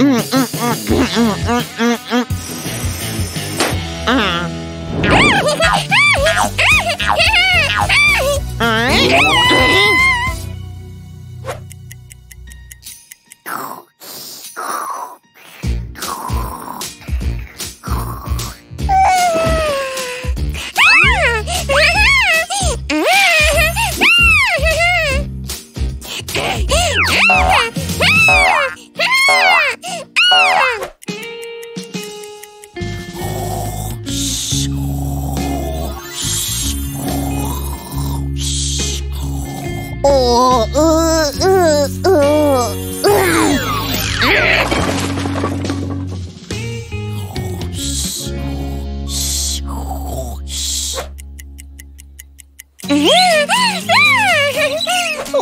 Ah! Ah! Ah!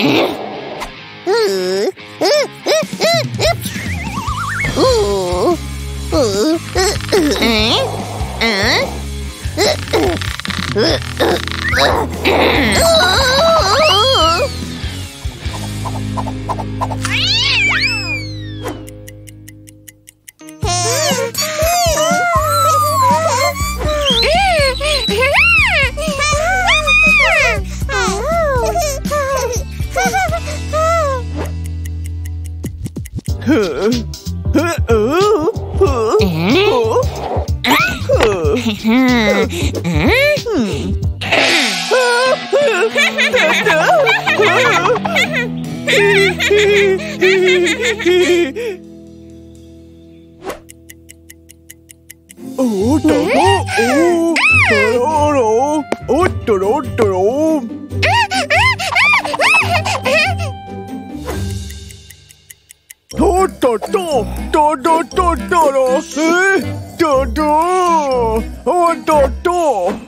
Ugh. Ôi trời ơi Ôi trời ơi Ôi trời ơi. Dodo, Dodo, do do oh, do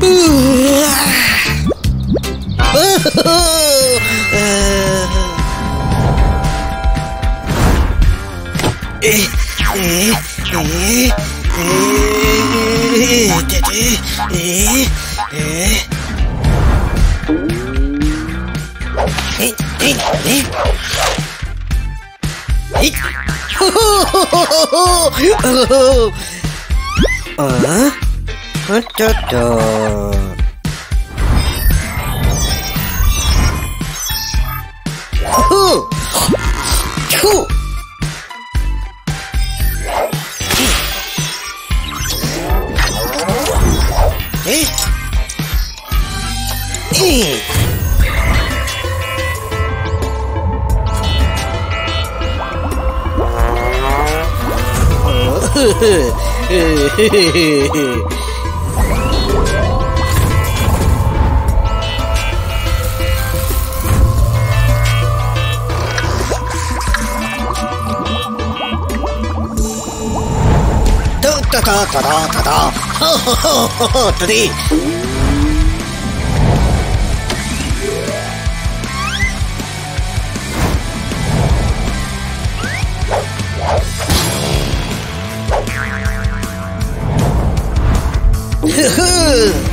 Oh, uh. eh, eh, eh, eh, eh, eh, Eh, eh, eh. Eh. Oh, oh, oh, oh. Uh. Dun, dun, dun. Ooh. Cool. Eh. Eh. Eh. とととととほほほほほとでふふ。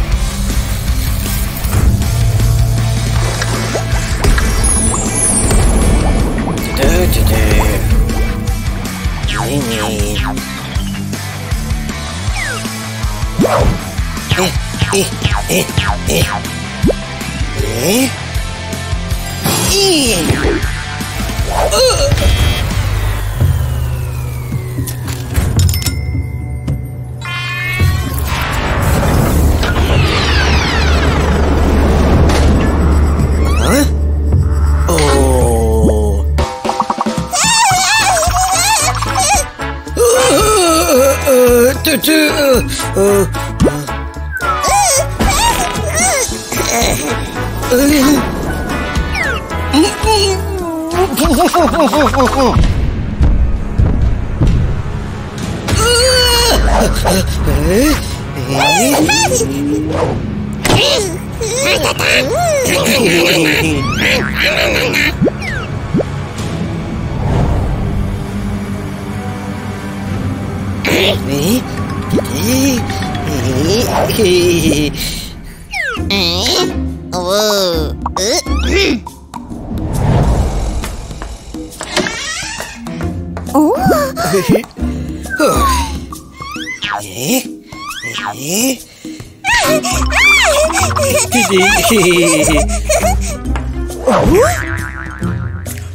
え、え、え、え、え、いい。おお。うう う、Excusez. Oh.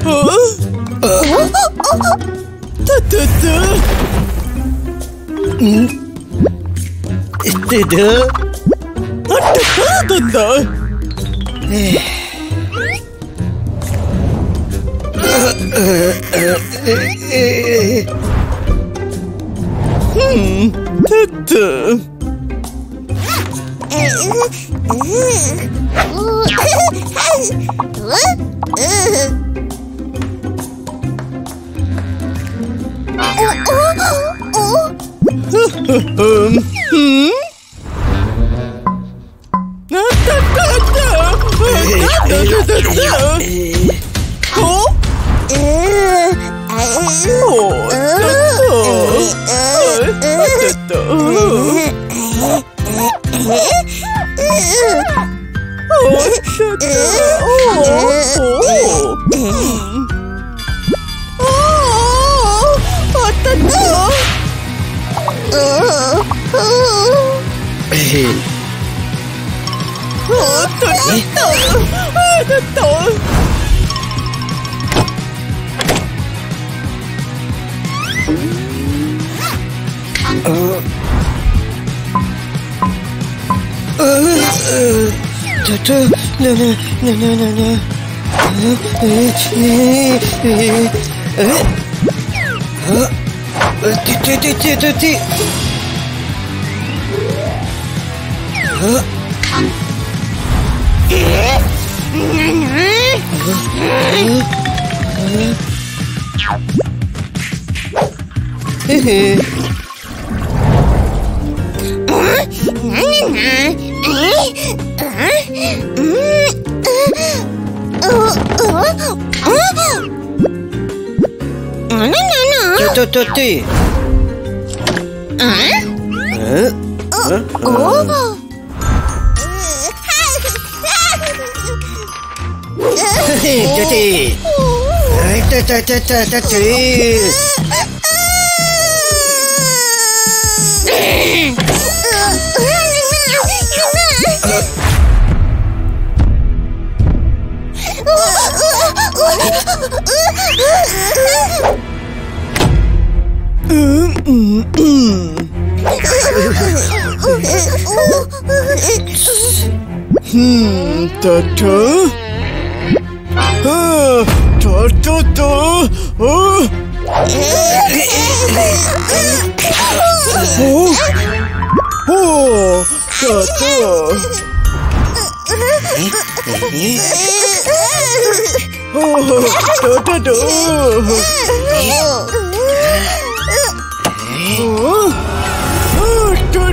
Oh. う、ええたたでだたあったか Tö, tö. 呐呐呐呐呐呐，哎哎哎哎哎，啊，啊，滴滴滴滴滴滴。啊，哎，嗯嗯嗯，嘿嘿，嗯，呐呐。ちょっとななななななええええ あててててててあへへちょっとと Được được được Trời trời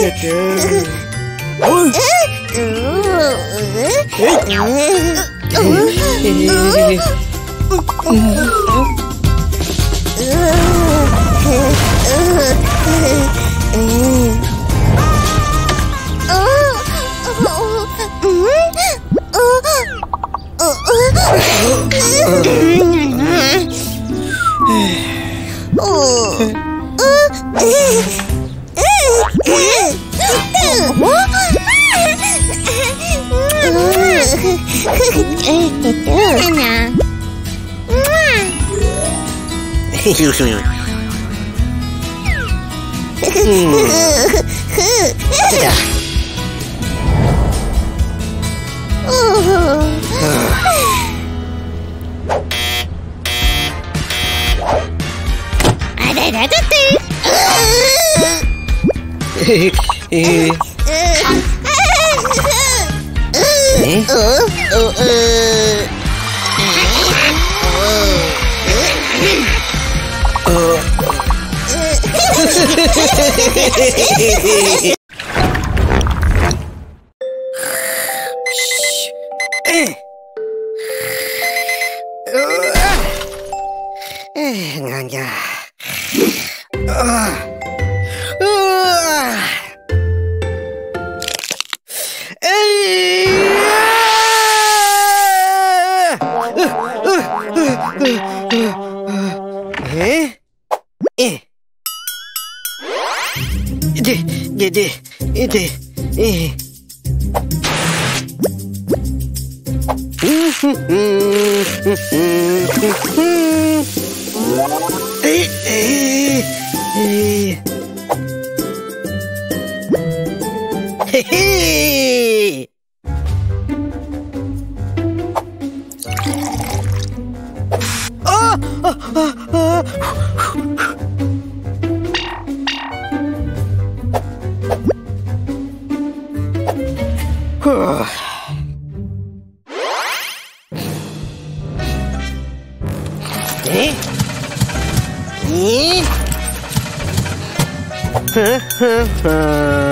Trời trời Ôi Mm-hmm. よしよしよし。うん。え。Ugh. 예, 예, 네, 예, 네, 네, 네, 네. 헤헤 아! 아! 아! 아! Huh, huh, huh.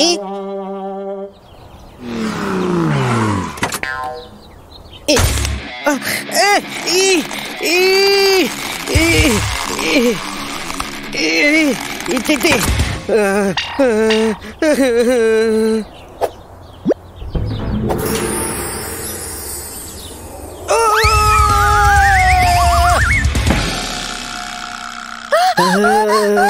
ええあえいああ